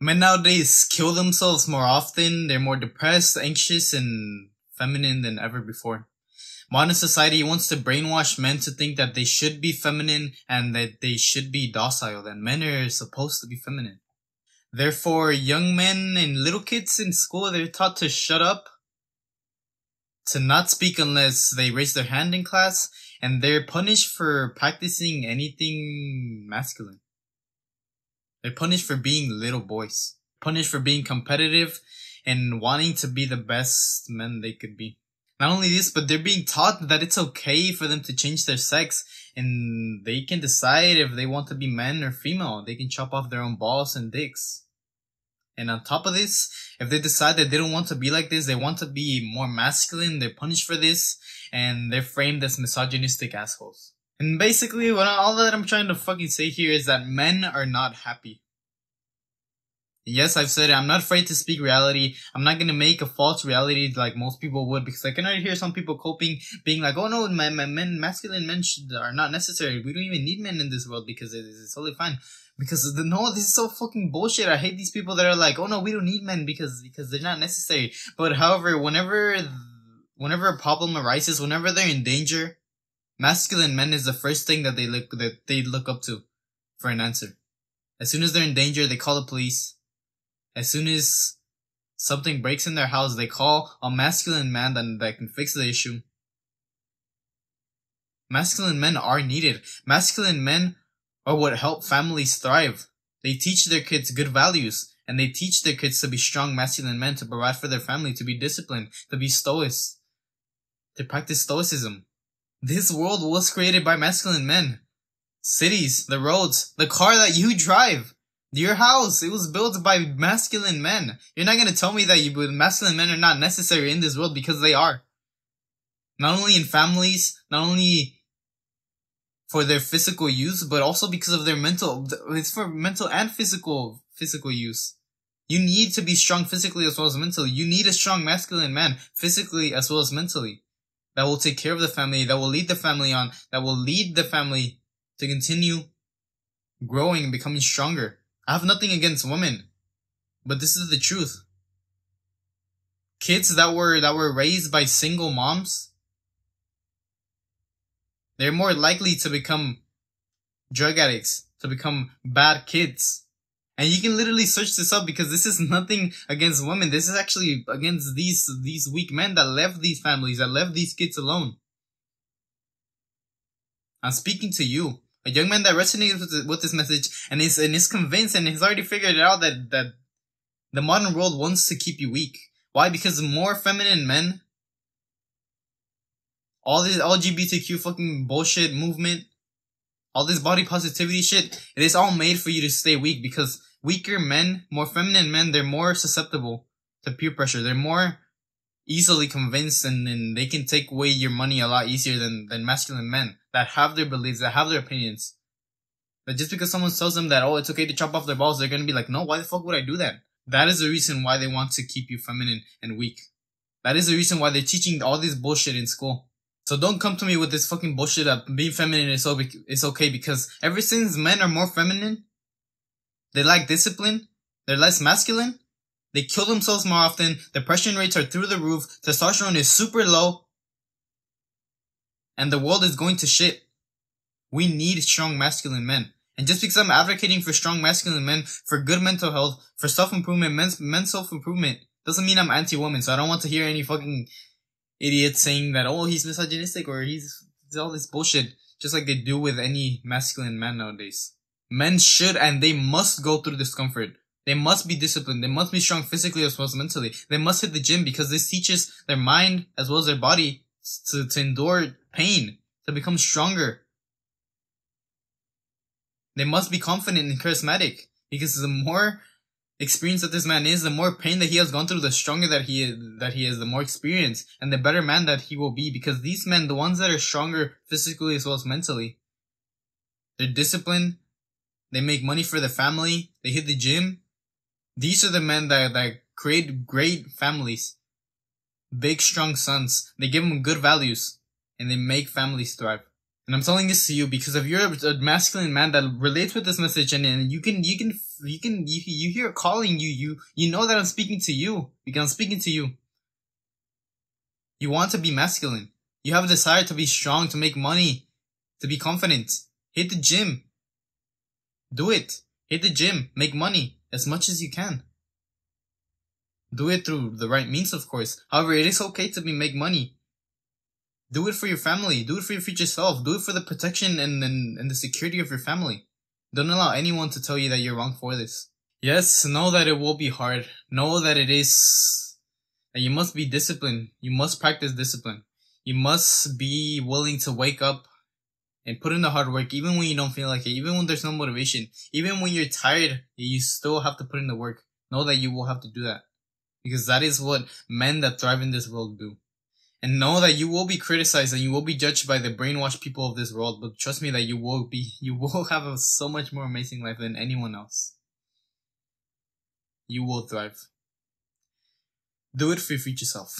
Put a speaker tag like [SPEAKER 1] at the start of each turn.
[SPEAKER 1] Men nowadays kill themselves more often. They're more depressed, anxious, and feminine than ever before. Modern society wants to brainwash men to think that they should be feminine and that they should be docile, that men are supposed to be feminine. Therefore, young men and little kids in school, they're taught to shut up, to not speak unless they raise their hand in class, and they're punished for practicing anything masculine. They're punished for being little boys, punished for being competitive and wanting to be the best men they could be. Not only this, but they're being taught that it's okay for them to change their sex and they can decide if they want to be men or female. They can chop off their own balls and dicks. And on top of this, if they decide that they don't want to be like this, they want to be more masculine, they're punished for this, and they're framed as misogynistic assholes. And basically, what all that I'm trying to fucking say here is that men are not happy. Yes, I've said it. I'm not afraid to speak reality. I'm not gonna make a false reality like most people would because I can already hear some people coping, being like, "Oh no, men, men, masculine men should, are not necessary. We don't even need men in this world because it's totally fine." because the, no, this is so fucking bullshit. I hate these people that are like, oh no, we don't need men because because they're not necessary. But however, whenever whenever a problem arises, whenever they're in danger, masculine men is the first thing that they look that they look up to for an answer. As soon as they're in danger, they call the police. As soon as something breaks in their house, they call a masculine man that, that can fix the issue. Masculine men are needed. Masculine men are what help families thrive. They teach their kids good values, and they teach their kids to be strong masculine men, to provide for their family, to be disciplined, to be stoics, to practice stoicism. This world was created by masculine men. Cities, the roads, the car that you drive, your house, it was built by masculine men. You're not gonna tell me that you, masculine men are not necessary in this world because they are. Not only in families, not only for their physical use, but also because of their mental. It's for mental and physical physical use. You need to be strong physically as well as mentally. You need a strong masculine man physically as well as mentally that will take care of the family, that will lead the family on, that will lead the family to continue growing and becoming stronger. I have nothing against women, but this is the truth. Kids that were that were raised by single moms they're more likely to become drug addicts, to become bad kids. And you can literally search this up because this is nothing against women. This is actually against these, these weak men that left these families, that left these kids alone. I'm speaking to you, a young man that resonates with, with this message and is, and is convinced and has already figured it out that, that the modern world wants to keep you weak. Why? Because more feminine men all this LGBTQ fucking bullshit movement, all this body positivity shit, it is all made for you to stay weak because weaker men, more feminine men, they're more susceptible to peer pressure. They're more easily convinced and, and they can take away your money a lot easier than, than masculine men that have their beliefs, that have their opinions. But just because someone tells them that, oh, it's okay to chop off their balls, they're gonna be like, no, why the fuck would I do that? That is the reason why they want to keep you feminine and weak. That is the reason why they're teaching all this bullshit in school. So don't come to me with this fucking bullshit that being feminine is, is okay because ever since men are more feminine, they lack discipline, they're less masculine, they kill themselves more often, depression rates are through the roof, testosterone is super low, and the world is going to shit. We need strong masculine men. And just because I'm advocating for strong masculine men, for good mental health, for self-improvement, men's, men's self-improvement, doesn't mean I'm anti-woman, so I don't want to hear any fucking idiots saying that oh he's misogynistic or he's, he's all this bullshit, just like they do with any masculine man nowadays. Men should and they must go through discomfort. They must be disciplined. They must be strong physically as well as mentally. They must hit the gym because this teaches their mind as well as their body to, to endure pain, to become stronger. They must be confident and charismatic because the more experience that this man is, the more pain that he has gone through, the stronger that he is, that he is, the more experience and the better man that he will be. Because these men, the ones that are stronger physically as well as mentally, they're disciplined. They make money for the family. They hit the gym. These are the men that, that create great families. Big, strong sons. They give them good values and they make families thrive. And I'm telling this to you because if you're a masculine man that relates with this message and, and you can, you can, you can, you, you hear it calling you, you, you know that I'm speaking to you because I'm speaking to you. You want to be masculine. You have a desire to be strong, to make money, to be confident. Hit the gym. Do it. Hit the gym. Make money as much as you can. Do it through the right means, of course. However, it is okay to be make money. Do it for your family. Do it for your future self. Do it for the protection and, and, and the security of your family. Don't allow anyone to tell you that you're wrong for this. Yes, know that it will be hard. Know that it is, that you must be disciplined. You must practice discipline. You must be willing to wake up and put in the hard work even when you don't feel like it, even when there's no motivation, even when you're tired, you still have to put in the work. Know that you will have to do that. Because that is what men that thrive in this world do and know that you will be criticized and you will be judged by the brainwashed people of this world but trust me that you will be you will have a so much more amazing life than anyone else. You will thrive. Do it for your future self